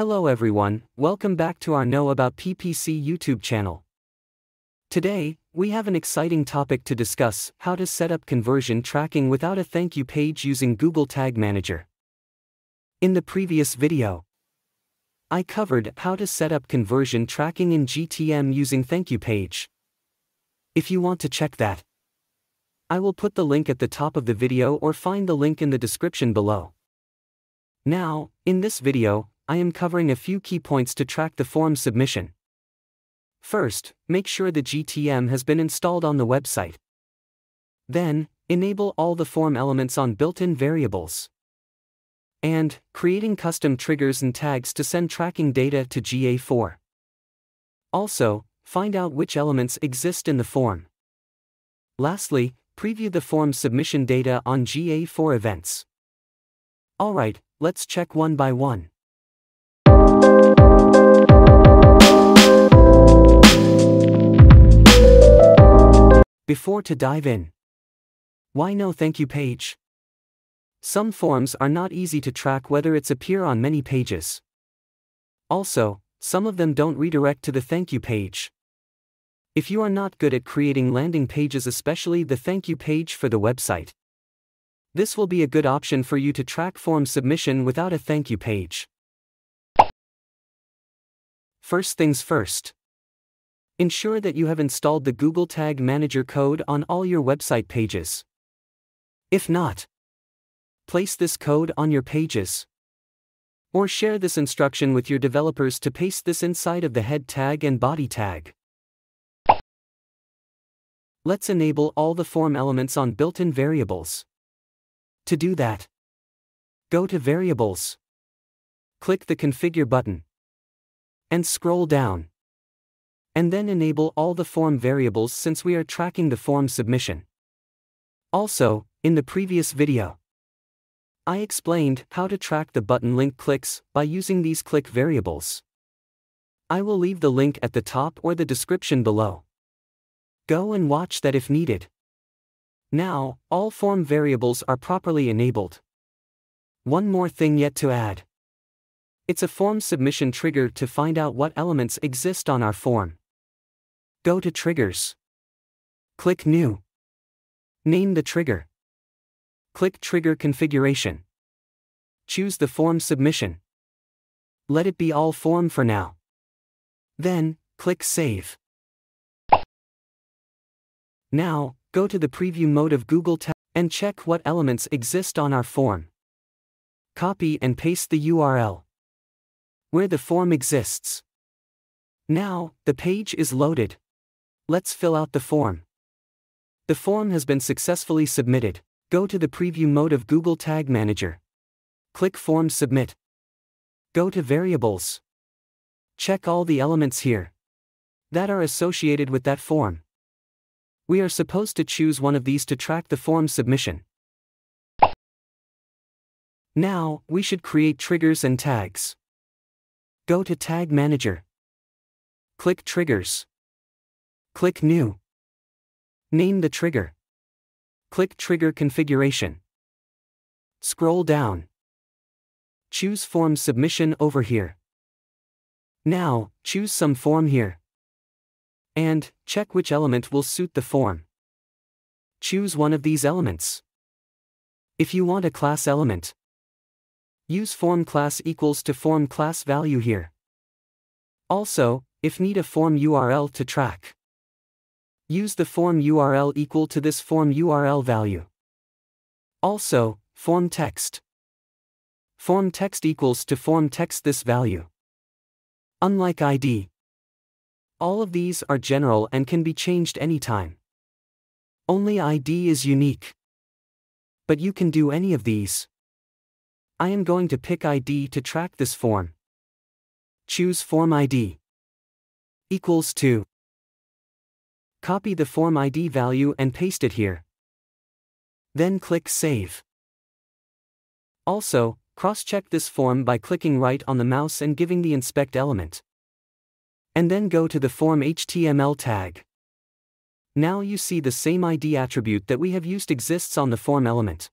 Hello everyone, welcome back to our Know About PPC YouTube channel. Today, we have an exciting topic to discuss how to set up conversion tracking without a thank you page using Google Tag Manager. In the previous video, I covered how to set up conversion tracking in GTM using thank you page. If you want to check that, I will put the link at the top of the video or find the link in the description below. Now, in this video, I am covering a few key points to track the form submission. First, make sure the GTM has been installed on the website. Then, enable all the form elements on built-in variables. And, creating custom triggers and tags to send tracking data to GA4. Also, find out which elements exist in the form. Lastly, preview the form submission data on GA4 events. Alright, let's check one by one. Before to dive in. Why no thank you page? Some forms are not easy to track whether it's appear on many pages. Also, some of them don't redirect to the thank you page. If you are not good at creating landing pages, especially the thank you page for the website, this will be a good option for you to track form submission without a thank you page. First things first. Ensure that you have installed the Google Tag Manager code on all your website pages. If not, place this code on your pages. Or share this instruction with your developers to paste this inside of the head tag and body tag. Let's enable all the form elements on built-in variables. To do that, go to Variables. Click the Configure button. And scroll down and then enable all the form variables since we are tracking the form submission. Also, in the previous video, I explained how to track the button link clicks by using these click variables. I will leave the link at the top or the description below. Go and watch that if needed. Now, all form variables are properly enabled. One more thing yet to add. It's a form submission trigger to find out what elements exist on our form. Go to Triggers. Click New. Name the trigger. Click Trigger Configuration. Choose the form submission. Let it be all form for now. Then, click Save. Now, go to the preview mode of Google Tag and check what elements exist on our form. Copy and paste the URL where the form exists. Now, the page is loaded. Let's fill out the form. The form has been successfully submitted. Go to the preview mode of Google Tag Manager. Click Form Submit. Go to Variables. Check all the elements here that are associated with that form. We are supposed to choose one of these to track the form submission. Now, we should create triggers and tags. Go to Tag Manager. Click Triggers. Click New. Name the trigger. Click Trigger Configuration. Scroll down. Choose Form Submission over here. Now, choose some form here. And, check which element will suit the form. Choose one of these elements. If you want a class element, use form class equals to form class value here. Also, if need a form URL to track. Use the form URL equal to this form URL value. Also, form text. Form text equals to form text this value. Unlike ID, all of these are general and can be changed anytime. Only ID is unique. But you can do any of these. I am going to pick ID to track this form. Choose form ID equals to Copy the form ID value and paste it here. Then click Save. Also, cross-check this form by clicking right on the mouse and giving the inspect element. And then go to the form HTML tag. Now you see the same ID attribute that we have used exists on the form element.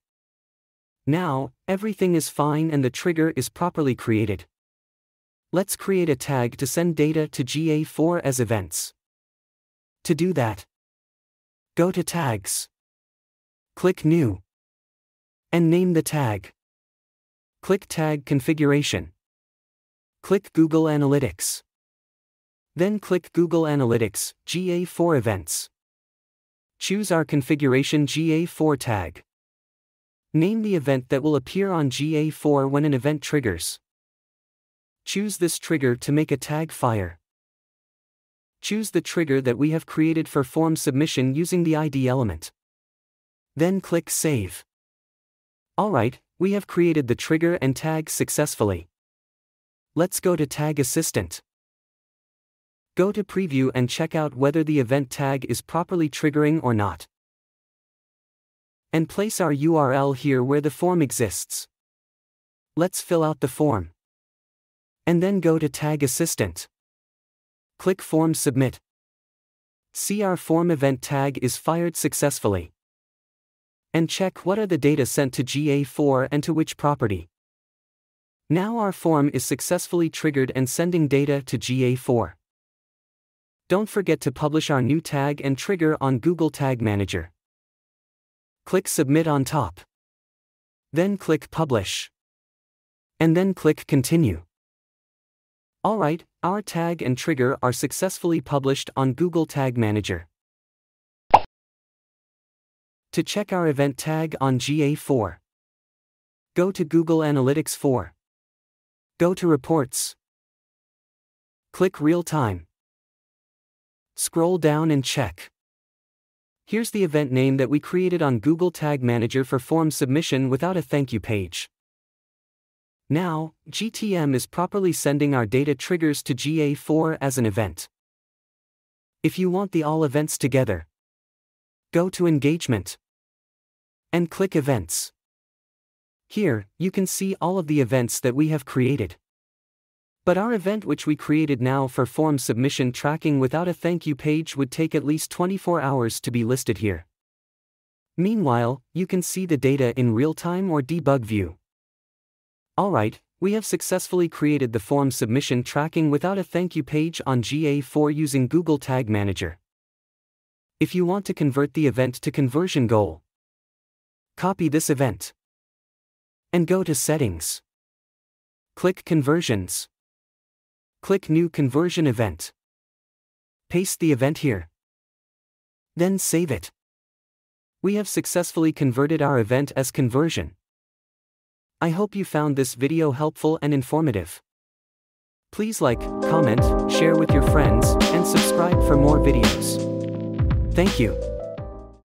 Now, everything is fine and the trigger is properly created. Let's create a tag to send data to GA4 as events. To do that, go to Tags. Click New. And name the tag. Click Tag Configuration. Click Google Analytics. Then click Google Analytics, GA4 Events. Choose our configuration GA4 tag. Name the event that will appear on GA4 when an event triggers. Choose this trigger to make a tag fire. Choose the trigger that we have created for form submission using the ID element. Then click Save. Alright, we have created the trigger and tag successfully. Let's go to Tag Assistant. Go to Preview and check out whether the event tag is properly triggering or not. And place our URL here where the form exists. Let's fill out the form. And then go to Tag Assistant. Click Form Submit. See our form event tag is fired successfully. And check what are the data sent to GA4 and to which property. Now our form is successfully triggered and sending data to GA4. Don't forget to publish our new tag and trigger on Google Tag Manager. Click Submit on top. Then click Publish. And then click Continue. Alright, our tag and trigger are successfully published on Google Tag Manager. To check our event tag on GA4, go to Google Analytics 4. Go to Reports. Click Real Time. Scroll down and check. Here's the event name that we created on Google Tag Manager for form submission without a thank you page. Now, GTM is properly sending our data triggers to GA4 as an event. If you want the all events together, go to Engagement and click Events. Here, you can see all of the events that we have created. But our event which we created now for form submission tracking without a thank you page would take at least 24 hours to be listed here. Meanwhile, you can see the data in real time or debug view. Alright, we have successfully created the form submission tracking without a thank you page on GA4 using Google Tag Manager. If you want to convert the event to conversion goal, copy this event and go to Settings. Click Conversions. Click New Conversion Event. Paste the event here. Then save it. We have successfully converted our event as conversion. I hope you found this video helpful and informative. Please like, comment, share with your friends, and subscribe for more videos. Thank you.